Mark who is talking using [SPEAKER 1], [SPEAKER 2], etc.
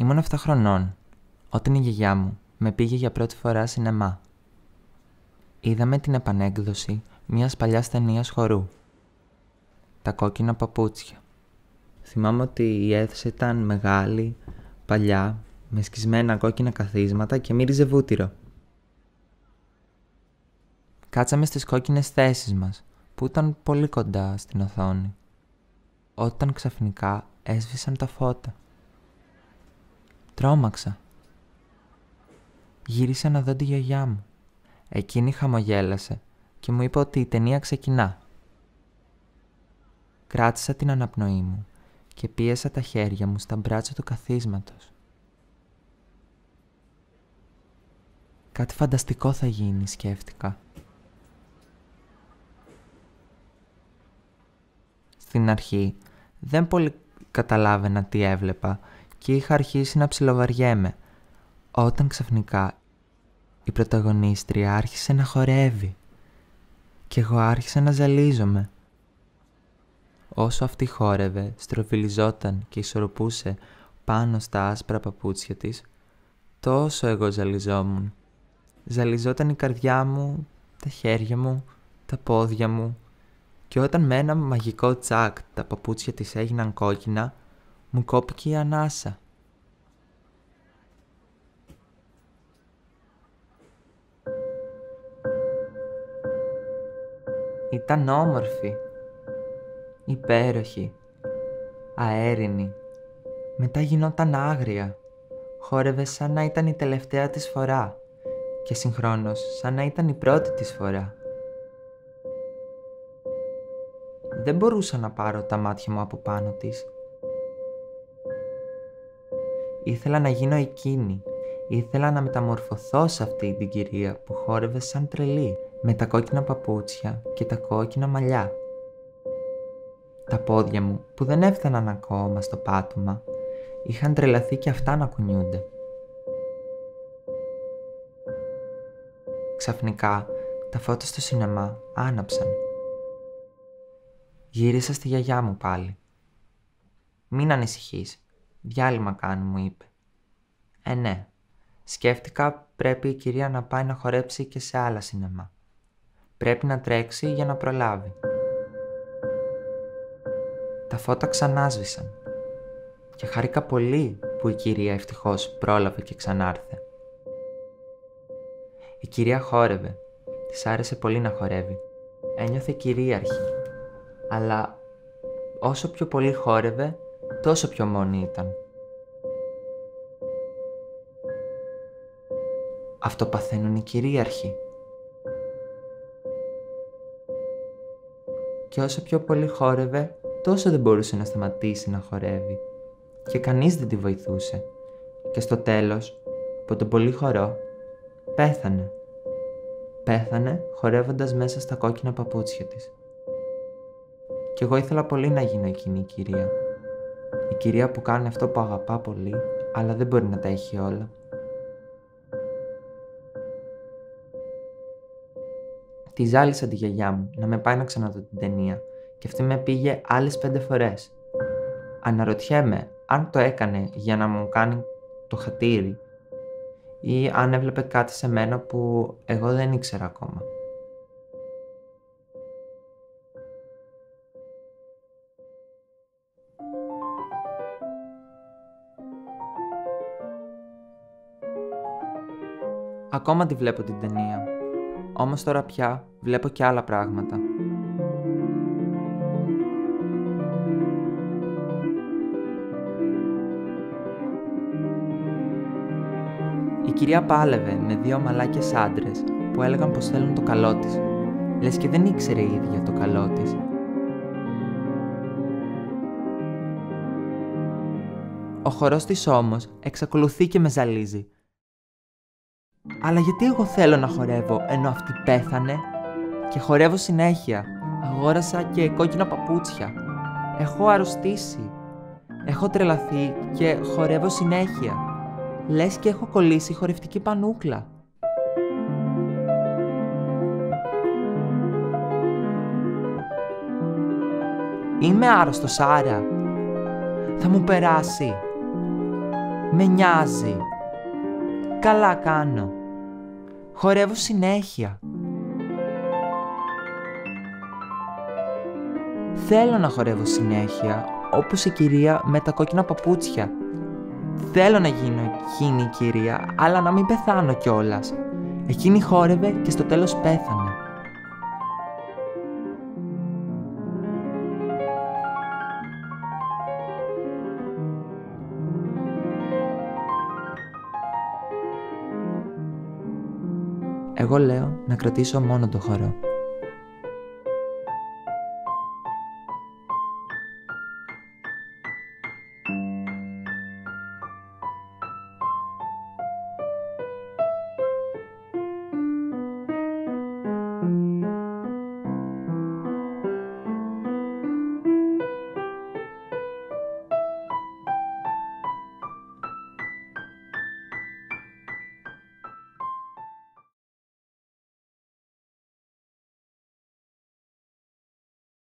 [SPEAKER 1] Ήμουν 7 χρονών, όταν η γιαγιά μου με πήγε για πρώτη φορά σινεμά. Είδαμε την επανέκδοση μιας παλιάς ταινίας χορού. Τα κόκκινα παπούτσια. Θυμάμαι ότι η αίθουσα ήταν μεγάλη, παλιά, με σκισμένα κόκκινα καθίσματα και μύριζε βούτυρο. Κάτσαμε στις κόκκινες θέσεις μας, που ήταν πολύ κοντά στην οθόνη. Όταν ξαφνικά έσβησαν τα φώτα. Τρόμαξα. Γύρισα να δω τη γιαγιά μου. Εκείνη χαμογέλασε και μου είπε ότι η ταινία ξεκινά. Κράτησα την αναπνοή μου και πίεσα τα χέρια μου στα μπράτσα του καθίσματος. Κάτι φανταστικό θα γίνει, σκέφτηκα. Στην αρχή δεν πολύ καταλάβαινα τι έβλεπα και είχα αρχίσει να ψιλοβαριέμαι, όταν ξαφνικά η πρωταγωνίστρια άρχισε να χορεύει και εγώ άρχισα να ζαλίζομαι. Όσο αυτή χόρευε, στροφιλιζόταν και ισορροπούσε πάνω στα άσπρα παπούτσια της, τόσο εγώ ζαλιζόμουν. Ζαλιζόταν η καρδιά μου, τα χέρια μου, τα πόδια μου και όταν με ένα μαγικό τσάκ τα παπούτσια της έγιναν κόκκινα, μου κόπηκε η ανάσα. Ήταν όμορφη, υπέροχη, αέρινη. Μετά γινόταν άγρια. Χόρευε σαν να ήταν η τελευταία της φορά και συγχρόνως σαν να ήταν η πρώτη της φορά. Δεν μπορούσα να πάρω τα μάτια μου από πάνω της Ήθελα να γίνω εκείνη. Ήθελα να μεταμορφωθώ σε αυτή την κυρία που χόρευε σαν τρελή, με τα κόκκινα παπούτσια και τα κόκκινα μαλλιά. Τα πόδια μου, που δεν έφταναν ακόμα στο πάτωμα, είχαν τρελαθεί και αυτά να κουνιούνται. Ξαφνικά, τα φώτα στο σινεμά άναψαν. Γύρισα στη γιαγιά μου πάλι. «Μην ανησυχείς», Διάλειμμα κάνει, μου είπε. Ε, ναι. Σκέφτηκα πρέπει η κυρία να πάει να χορέψει και σε άλλα σινεμά. Πρέπει να τρέξει για να προλάβει. Τα φώτα ξανάσβησαν και χαρήκα πολύ που η κυρία ευτυχώς πρόλαβε και ξανάρθε. Η κυρία χόρευε. Της άρεσε πολύ να χορεύει. Ένιωθε κυρίαρχη. Αλλά όσο πιο πολύ χόρευε, τόσο πιο μόνη ήταν. Αυτό παθαίνουν οι κυρίαρχοι. Και όσο πιο πολύ χόρευε, τόσο δεν μπορούσε να σταματήσει να χορεύει και κανείς δεν τη βοηθούσε. Και στο τέλος, από τον πολύ χορό, πέθανε. Πέθανε χορεύοντας μέσα στα κόκκινα παπούτσια της. Κι εγώ ήθελα πολύ να γίνω εκείνη η κυρία. Η κυρία που κάνει αυτό που αγαπά πολύ, αλλά δεν μπορεί να τα έχει όλα. Τη ζάλισα τη γιαγιά μου να με πάει να ξαναδώ την ταινία και αυτή με πήγε άλλες πέντε φορές. Αναρωτιέμαι αν το έκανε για να μου κάνει το χατήρι ή αν έβλεπε κάτι σε μένα που εγώ δεν ήξερα ακόμα. Ακόμα τη βλέπω την ταινία. Όμως τώρα πια βλέπω και άλλα πράγματα. Η κυρία πάλευε με δύο μαλάκες άντρες που έλεγαν πως θέλουν το καλό της. Λες και δεν ήξερε η ίδια το καλό της. Ο χορός της όμως εξακολουθεί και με ζαλίζει. Αλλά γιατί εγώ θέλω να χορεύω ενώ αυτή πέθανε; Και χορεύω συνέχεια. Αγόρασα και κόκκινα παπούτσια. Έχω αρρωστήσει. Έχω τρελαθεί και χορεύω συνέχεια λες και έχω κολλήσει χορευτική πανούκλα. Είμαι άρρωστος άρα. Θα μου περάσει. Με νοιάζει. Καλά κάνω. Χορεύω συνέχεια. Θέλω να χορεύω συνέχεια, όπως η κυρία με τα κόκκινα παπούτσια Θέλω να γίνω εκείνη η κυρία, αλλά να μην πεθάνω κιόλας. Εκείνη χόρευε και στο τέλος πέθανε. Εγώ λέω να κρατήσω μόνο το χώρο.